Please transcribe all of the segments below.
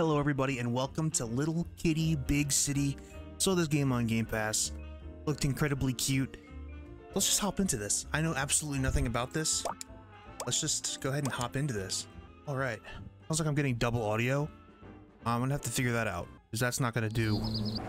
Hello everybody and welcome to Little Kitty Big City. Saw this game on Game Pass. Looked incredibly cute. Let's just hop into this. I know absolutely nothing about this. Let's just go ahead and hop into this. Alright. Sounds like I'm getting double audio. I'm gonna have to figure that out. Because that's not gonna do.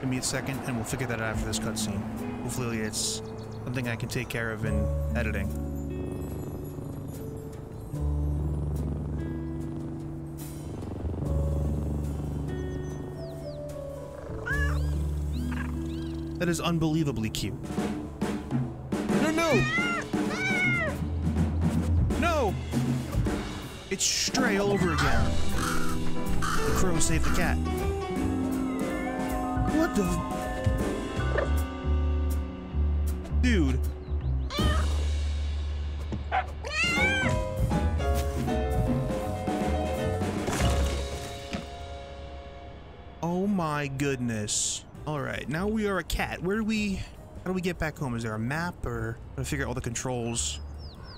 Give me a second and we'll figure that out after this cutscene. Hopefully it's something I can take care of in editing. That is unbelievably cute. No, no! No! It's Stray all over again. The crow saved the cat. What the... Dude. Oh my goodness. Alright, now we are a cat. Where do we... How do we get back home? Is there a map or... I'm gonna figure out all the controls.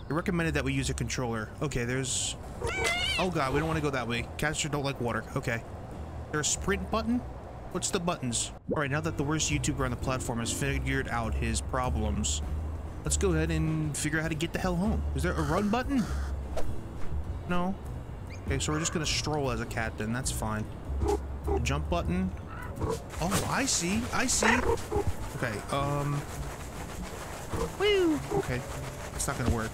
It recommended that we use a controller. Okay, there's... Oh god, we don't want to go that way. Cats don't like water. Okay. There a sprint button? What's the buttons? Alright, now that the worst YouTuber on the platform has figured out his problems, let's go ahead and figure out how to get the hell home. Is there a run button? No. Okay, so we're just gonna stroll as a cat then. That's fine. Jump button? Oh, I see. I see. Okay, um... Woo! Okay. It's not gonna work.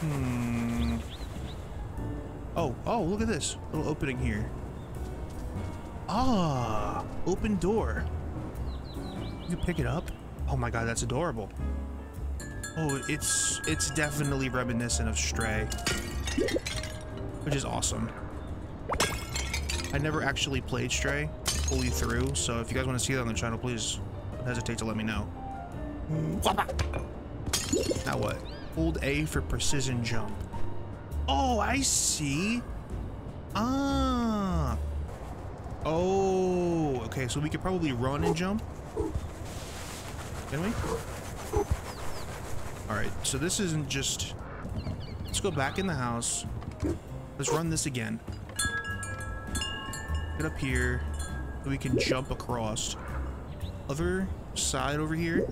Hmm... Oh, oh, look at this. Little opening here. Ah! Open door. You pick it up? Oh my god, that's adorable. Oh, it's it's definitely reminiscent of Stray. Which is awesome. I never actually played Stray fully through, so if you guys want to see that on the channel, please don't hesitate to let me know. Now what? Hold A for precision jump. Oh, I see. Ah. Oh, okay, so we could probably run and jump. Can we? Alright, so this isn't just... Let's go back in the house. Let's run this again. Get up here. So we can jump across. Other side over here.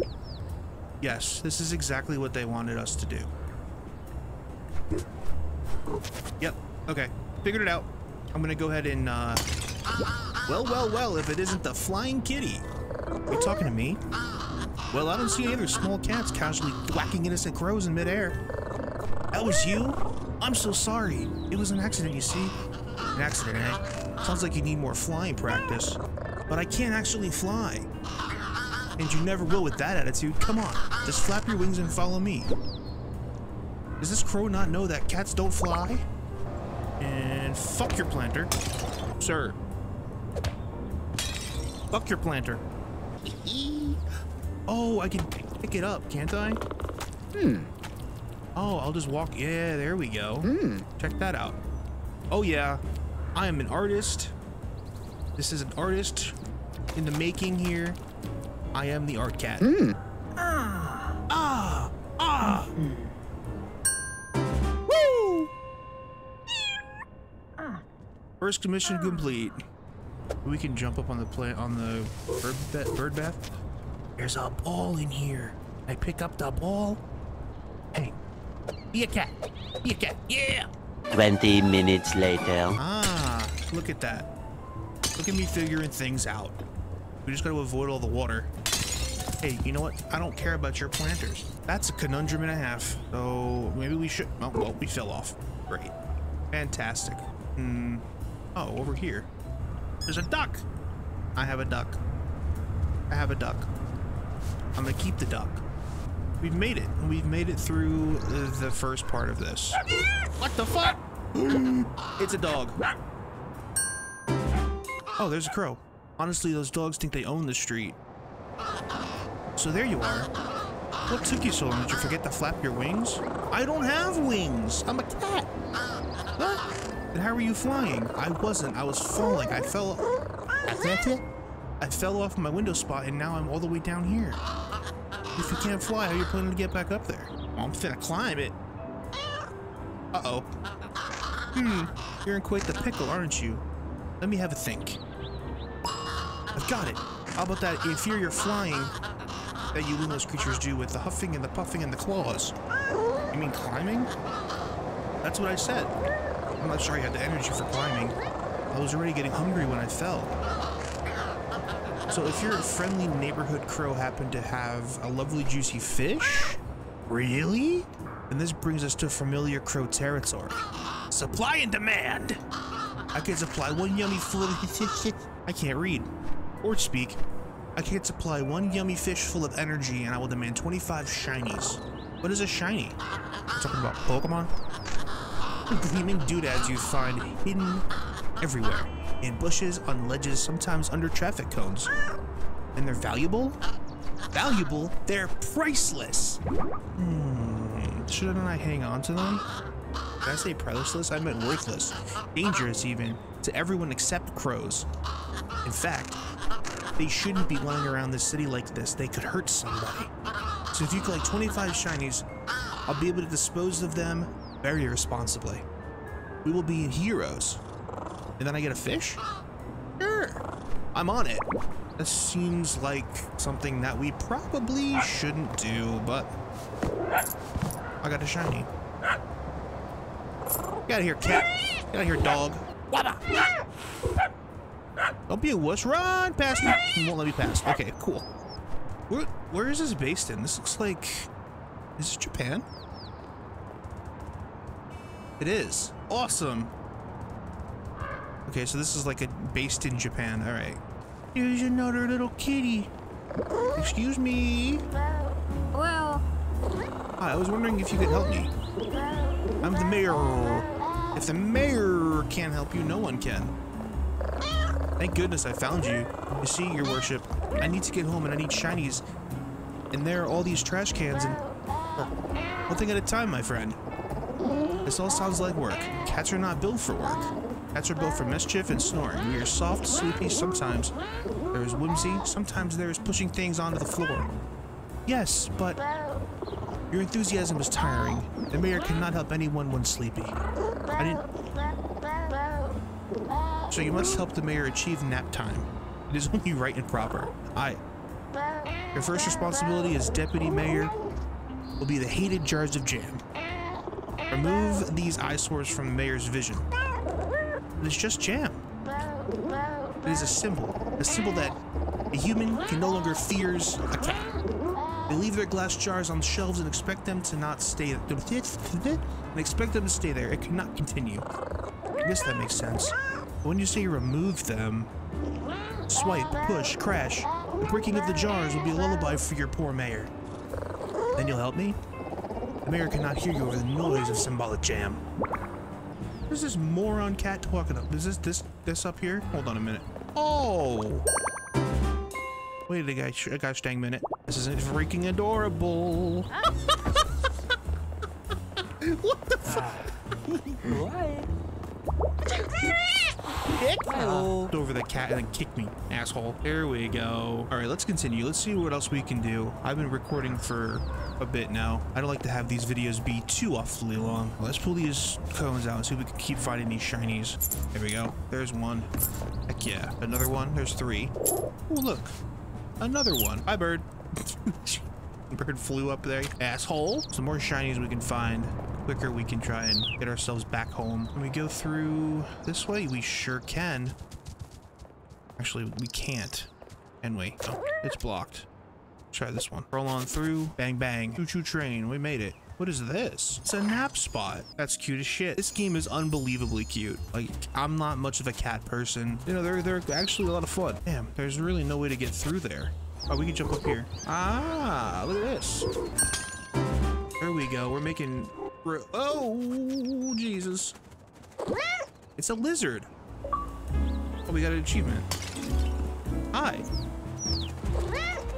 Yes, this is exactly what they wanted us to do. Yep, okay. Figured it out. I'm gonna go ahead and, uh... Well, well, well, if it isn't the Flying Kitty. Are you talking to me? Well, I don't see any other small cats casually whacking innocent crows in midair. That was you? I'm so sorry. It was an accident, you see. An accident, eh? Sounds like you need more flying practice. But I can't actually fly. And you never will with that attitude. Come on, just flap your wings and follow me. Does this crow not know that cats don't fly? And fuck your planter. Sir. Fuck your planter. oh, I can pick it up, can't I? Hmm. Oh, I'll just walk. Yeah, there we go. Hmm. Check that out. Oh yeah, I am an artist. This is an artist in the making here. I am the art cat. Hmm. Ah, ah, ah. Woo! First commission complete. We can jump up on the plant on the bird, ba bird bath. There's a ball in here. I pick up the ball. Hey, be a cat. Be a cat. Yeah. 20 minutes later. Ah, look at that. Look at me figuring things out. We just gotta avoid all the water. Hey, you know what? I don't care about your planters. That's a conundrum and a half. So maybe we should. Oh, well, we fell off. Great. Fantastic. Hmm. Oh, over here. There's a duck. I have a duck. I have a duck. I'm gonna keep the duck. We've made it. We've made it through the first part of this. What the fuck? it's a dog. Oh, there's a crow. Honestly, those dogs think they own the street. So there you are. What took you so long? Did you forget to flap your wings? I don't have wings. I'm a cat. What? Then how are you flying? I wasn't. I was falling. I fell. I fell off my window spot and now I'm all the way down here. If you can't fly, how are you planning to get back up there? Well, I'm finna climb it. Uh-oh. Hmm, you're in quite the pickle, aren't you? Let me have a think. I've got it. How about that inferior flying that you luminous creatures do with the huffing and the puffing and the claws? You mean climbing? That's what I said. I'm not sure I had the energy for climbing. I was already getting hungry when I fell. So if your friendly neighborhood crow happened to have a lovely juicy fish? Really? And this brings us to familiar crow territory. Supply and demand! I can supply one yummy full of I can't read or speak. I can supply one yummy fish full of energy and I will demand 25 shinies. What is a shiny? Talking about Pokemon? Gleaming doodads you find hidden everywhere. In bushes, on ledges, sometimes under traffic cones. And they're valuable? Valuable? They're priceless! Hmm, shouldn't I hang on to them? Did I say priceless? I meant worthless. Dangerous even, to everyone except crows. In fact, they shouldn't be lying around the city like this. They could hurt somebody. So if you collect 25 shinies, I'll be able to dispose of them very responsibly. We will be heroes. And then I get a fish? Sure. I'm on it. This seems like something that we probably shouldn't do, but I got a shiny. Get out of here, cat. Get out of here, dog. Don't be a wuss. Run past me. You won't let me pass. Okay, cool. Where, where is this based in? This looks like... Is this Japan? It is. Awesome. Okay, so this is like a based in Japan. All right. Here's another little kitty. Excuse me. I was wondering if you could help me. I'm the mayor. If the mayor can't help you, no one can. Thank goodness I found you. You see, your worship, I need to get home and I need shinies. And there are all these trash cans and... One thing at a time, my friend. This all sounds like work. Cats are not built for work. Cats are built for mischief and snoring. We are soft, sleepy, sometimes there is whimsy, sometimes there is pushing things onto the floor. Yes, but your enthusiasm is tiring. The mayor cannot help anyone when sleepy. I didn't... So you must help the mayor achieve nap time. It is only right and proper. I... Your first responsibility as deputy mayor will be the hated jars of jam. Remove these eyesores from the mayor's vision. It is just jam. It is a symbol. A symbol that a human can no longer fears a cat. They leave their glass jars on shelves and expect them to not stay there. and expect them to stay there. It cannot continue. I guess that makes sense. But when you say remove them, swipe, push, crash, the breaking of the jars will be a lullaby for your poor mayor. Then you'll help me? The mayor cannot hear you over the noise of symbolic jam. Where's this moron cat talking up? Is this this this up here? Hold on a minute. Oh! Wait a gosh, a gosh dang minute. This isn't freaking adorable. what the ah. fuck? Hello. Ah. Over the cat and then kick me, asshole. There we go. All right, let's continue. Let's see what else we can do. I've been recording for a bit now. I don't like to have these videos be too awfully long. Let's pull these cones out and see if we can keep finding these shinies. There we go. There's one. Heck yeah. Another one. There's three. Oh, look. Another one. Hi, bird. bird flew up there. Asshole. Some more shinies we can find. Quicker we can try and get ourselves back home. Can we go through this way? We sure can. Actually, we can't. Can we? Oh, it's blocked. Try this one. Roll on through. Bang, bang. Choo-choo train. We made it. What is this? It's a nap spot. That's cute as shit. This game is unbelievably cute. Like, I'm not much of a cat person. You know, they're, they're actually a lot of fun. Damn, there's really no way to get through there. Oh, we can jump up here. Ah, look at this. There we go. We're making... Oh, Jesus. It's a lizard. Oh, we got an achievement. Hi.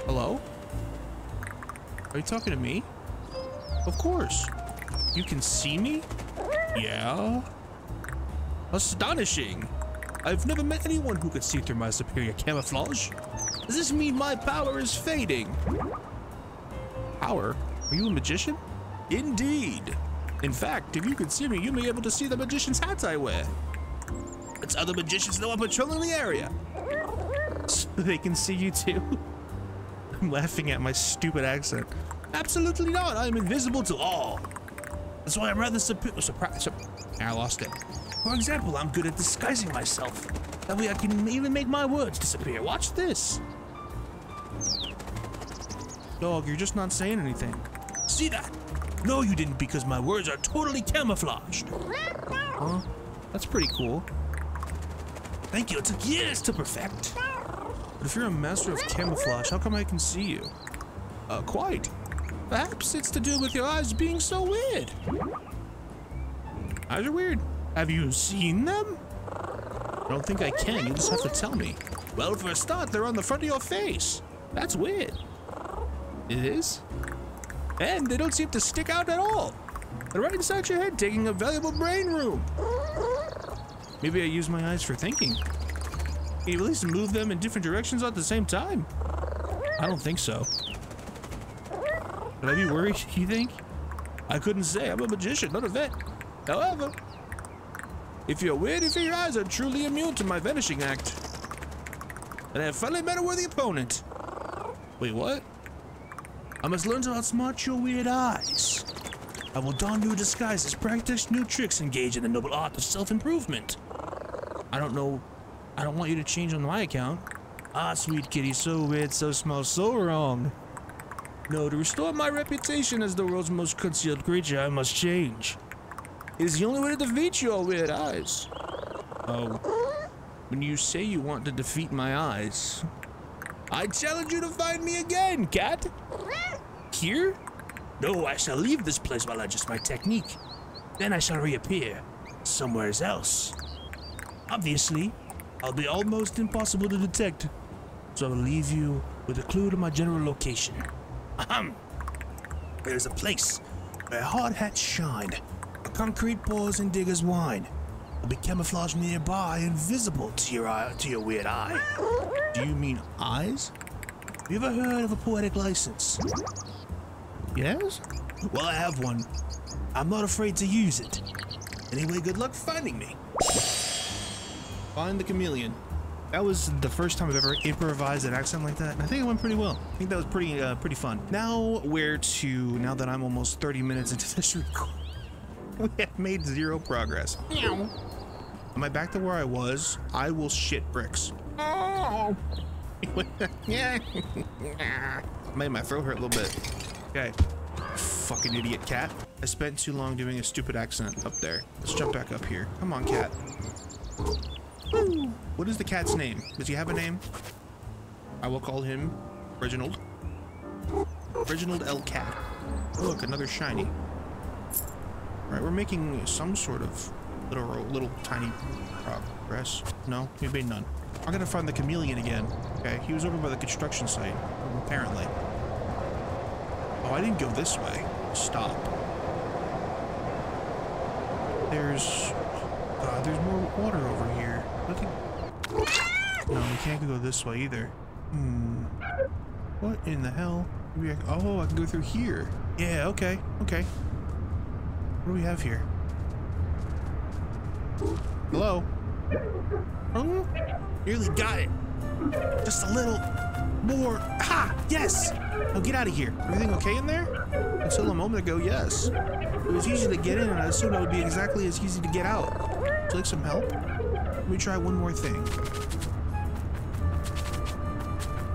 Hello? Are you talking to me? Of course. You can see me? Yeah. Astonishing. I've never met anyone who could see through my superior camouflage. Does this mean my power is fading? Power? Are you a magician? Indeed. In fact, if you could see me, you may be able to see the magician's hats I wear. It's other magicians know I'm patrolling the area. So they can see you too. I'm laughing at my stupid accent. Absolutely not. I'm invisible to all. That's why I'm rather surprised. Ah, I lost it. For example, I'm good at disguising myself. That way I can even make my words disappear. Watch this. Dog, you're just not saying anything. See that? No, you didn't because my words are totally camouflaged. Huh? That's pretty cool. Thank you. It took years to perfect. But if you're a master of camouflage, how come I can see you? Uh, quite. Perhaps it's to do with your eyes being so weird. Eyes are weird. Have you seen them? I don't think I can. You just have to tell me. Well, for a start, they're on the front of your face. That's weird. It is? And they don't seem to stick out at all. They're right inside your head, taking up valuable brain room. Maybe I use my eyes for thinking. Can you at least move them in different directions at the same time? I don't think so. Would I be worried, you think? I couldn't say. I'm a magician, not a vet. However, if you're weird, if your eyes are truly immune to my vanishing act, then I have finally met a worthy opponent. Wait, what? I must learn to outsmart your weird eyes. I will don new disguises, practice new tricks, engage in the noble art of self-improvement. I don't know. I don't want you to change on my account. Ah, sweet kitty, so weird, so small, so wrong. No, to restore my reputation as the world's most concealed creature, I must change. It is the only way to defeat your weird eyes. Oh, when you say you want to defeat my eyes, I challenge you to find me again, cat. Here? No, I shall leave this place while I adjust my technique. Then I shall reappear somewhere else. Obviously, I'll be almost impossible to detect, so I will leave you with a clue to my general location. Ahem. There's a place where hard hats shine, concrete pours and diggers whine. I'll be camouflaged nearby, invisible to your eye, to your weird eye. Do you mean eyes? Have you ever heard of a poetic license? Yes? Well, I have one. I'm not afraid to use it. Anyway, good luck finding me. Find the chameleon. That was the first time I've ever improvised an accent like that, and I think it went pretty well. I think that was pretty, uh, pretty fun. Now, where to, now that I'm almost 30 minutes into this record, we have made zero progress. Meow. Am I back to where I was? I will shit bricks. Oh. yeah. Made my throat hurt a little bit. Okay. Fucking idiot cat. I spent too long doing a stupid accent up there. Let's jump back up here. Come on, cat. What is the cat's name? Does he have a name? I will call him Reginald. Reginald L. Cat. Look, another shiny. All right, we're making some sort of little, little tiny progress. No, we made none. I'm gonna find the chameleon again. Okay, he was over by the construction site, apparently. Oh, I didn't go this way. Stop. There's, uh, there's more water over here. No, we can't go this way either. Hmm. What in the hell? Maybe I, oh, I can go through here. Yeah, okay, okay. What do we have here? Hello? Oh, nearly got it. Just a little more. Ha! Yes! Now get out of here. Everything okay in there? Until a moment ago, yes. It was easy to get in, and I assumed it would be exactly as easy to get out. Would you like some help? Let me try one more thing.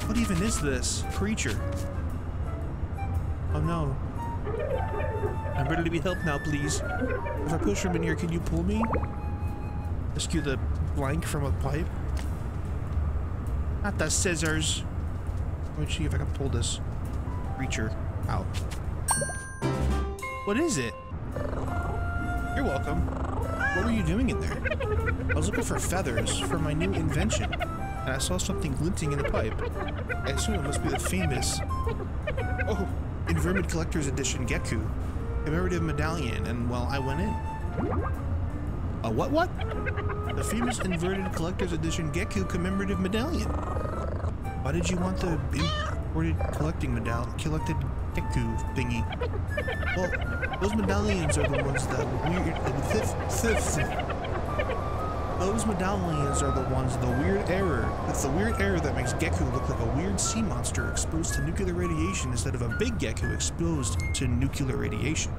What even is this creature? Oh no. I'm ready to be helped now, please. If I push from in here, can you pull me? Rescue the blank from a pipe? Not the scissors. Let me see if I can pull this creature out. What is it? You're welcome. What were you doing in there? I was looking for feathers for my new invention, and I saw something glinting in the pipe. I assume it must be the famous... Oh, Inverted Collector's Edition Geku. Commemorative medallion, and well, I went in. A what what? The famous Inverted Collector's Edition Geku commemorative medallion. Why did you want the imported collecting medallion? Collected Geku thingy. Well, those medallions are the ones that weird. Thif, those medallions are the ones, the weird error. It's the weird error that makes Geku look like a weird sea monster exposed to nuclear radiation instead of a big Geku exposed to nuclear radiation.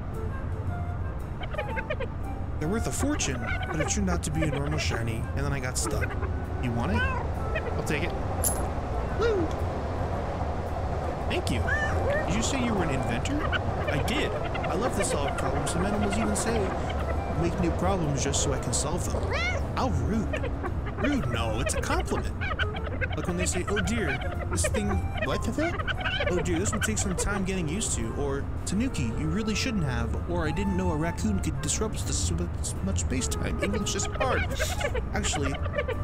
They're worth a fortune, but it turned out to be a normal shiny, and then I got stuck. You want it? I'll take it. Woo! Thank you. Did you say you were an inventor? I did. I love to solve problems. Some animals even say, make new problems just so I can solve them. How rude. Rude? No, it's a compliment. Like when they say, oh dear, this thing, what the heck? Oh dear, this will take some time getting used to. Or, Tanuki, you really shouldn't have. Or, I didn't know a raccoon could disrupt this much space time. English is hard. Actually,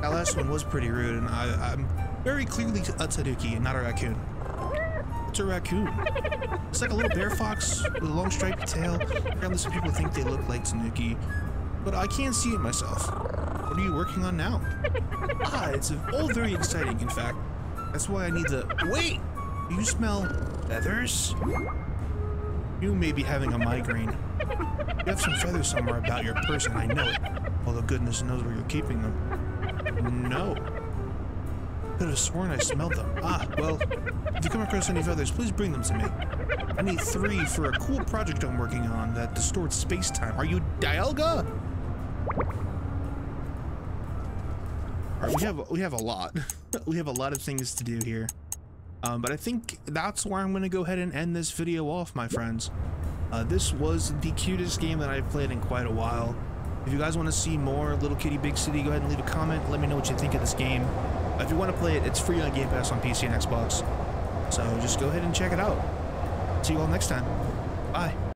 that last one was pretty rude, and I, I'm very clearly a Tanuki and not a raccoon. It's a raccoon. It's like a little bear fox with a long stripy tail. Apparently some people think they look like Tanuki, but I can't see it myself. What are you working on now? Ah, it's all very exciting, in fact. That's why I need to. Wait! Do you smell feathers? You may be having a migraine. You have some feathers somewhere about your person, I know it. Although goodness knows where you're keeping them. No. Could have sworn I smelled them. Ah, well, if you come across any feathers, please bring them to me. I need three for a cool project I'm working on that distorts space-time. Are you Dialga? Alright, we have we have a lot. we have a lot of things to do here. Um, but I think that's where I'm going to go ahead and end this video off, my friends. Uh, this was the cutest game that I've played in quite a while. If you guys want to see more Little Kitty Big City, go ahead and leave a comment. Let me know what you think of this game. If you want to play it, it's free on Game Pass on PC and Xbox. So just go ahead and check it out. See you all next time. Bye.